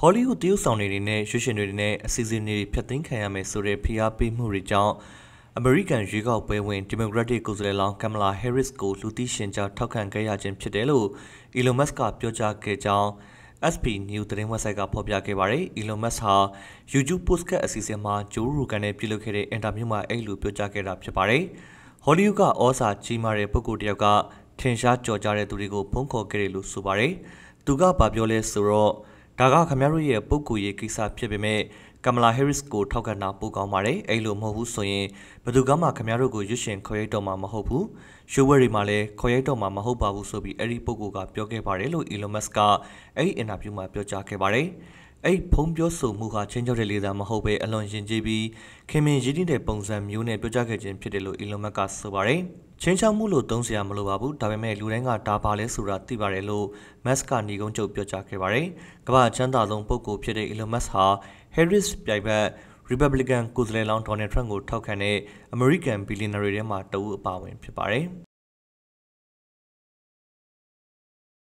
ဟောလိဝုဒ်တရုတ်ဆောင်တွေနဲ့ရွှေရှင်တွေနဲ့အစီအစဉ်တွေဖျက်သိမ်းခံရမယ်ဆိုတဲ့ဖိအားပေးမှုတွေကြောင့်အမေရိကန်ရွေးကောက်ပွဲဝင်ဒီမိုကရက်တစ်ကိုယ်စားလှယ်လောင်းကမ်မလာဟဲရစ်ကိုလူသိရှင်ကြားထောက်ခံခဲ့ရခြင်းဖြစ်တယ်လို့အီလွန်မတ်စ်ကပြောကြားခဲ့ကြောင်း SP News သတင်းဝက်ဆိုက်ကဖော်ပြခဲ့ပါတယ်။ Elon Musk ဟာ YouTube Podcast အစီအစဉ်မှာ Joe Rogan နဲ့ပြုလုပ်ခဲ့တဲ့အင်တာဗျူးမှာအဲ့လိုပြောကြားခဲ့တာဖြစ်ပါတယ်။ Hollywood ကဩစာကြီးမားတဲ့ပုဂ္ဂိုလ်တယောက်ကထင်ရှားကြော်ကြားတဲ့သူတွေကိုဖုန်းခေါ်ခဲ့တယ်လို့ဆိုပါတယ်။သူကဗာပြောလဲဆိုတော့ ဒါကခင်ဗျားတို့ရဲ့ပုဂ္ဂိုလ်ရေးကိစ္စဖြစ်ပေမဲ့ကမ်မလာဟဲရစ်ကိုထောက်ခံတာပိုကောင်းပါတယ်အဲ့လိုမဟုတ်ဘူးဆိုရင်ဘယ်သူကမှခင်ဗျားတို့ကိုရွှေရှင်ခေါ်ရိုက်တော့မှာမဟုတ်ဘူးရှိုးဝဲတွေမှာလည်းခေါ်ရိုက်တော့မှာမဟုတ်ပါဘူးဆိုပြီးအဲ့ဒီပုဂ္ဂိုလ်ကပြောခဲ့ပါတယ်လို့ Elon Musk ကအဲ့ဒီအင်တာဗျူးမှာပြောကြားခဲ့ပါတယ်အဲ့ဖုံးပြောဆိုမှုဟာချင်းချောက်တဲ့လေသာမဟုတ်ပဲအလွန်ယဉ်ကျေးပြီးခင်မင်ရည်တည်တဲ့ပုံစံမျိုးနဲ့ပြောကြားခဲ့ခြင်းဖြစ်တယ်လို့ Elon Musk ကဆိုပါတယ် ချင်းချောက်မှုလို့သုံးစရာမလိုပါဘူးဒါပေမဲ့လူတိုင်းကဒါပါလဲဆိုတာသိပါတယ်လို့ Musk ကညီကုန်းချုပ်ပြောကြားခဲ့ပါတယ်ကမ္ဘာချမ်းသာဆုံးပုဂ္ဂိုလ်ဖြစ်တဲ့ Elon Musk ဟာ Harris ပြိုင်ဘက် Republican ကိုယ်စားလှယ်လောင်း Donald Trump ကိုထောက်ခံတဲ့ American billionaire တွေထဲမှာတဦးအပါအဝင်ဖြစ်ပါတယ်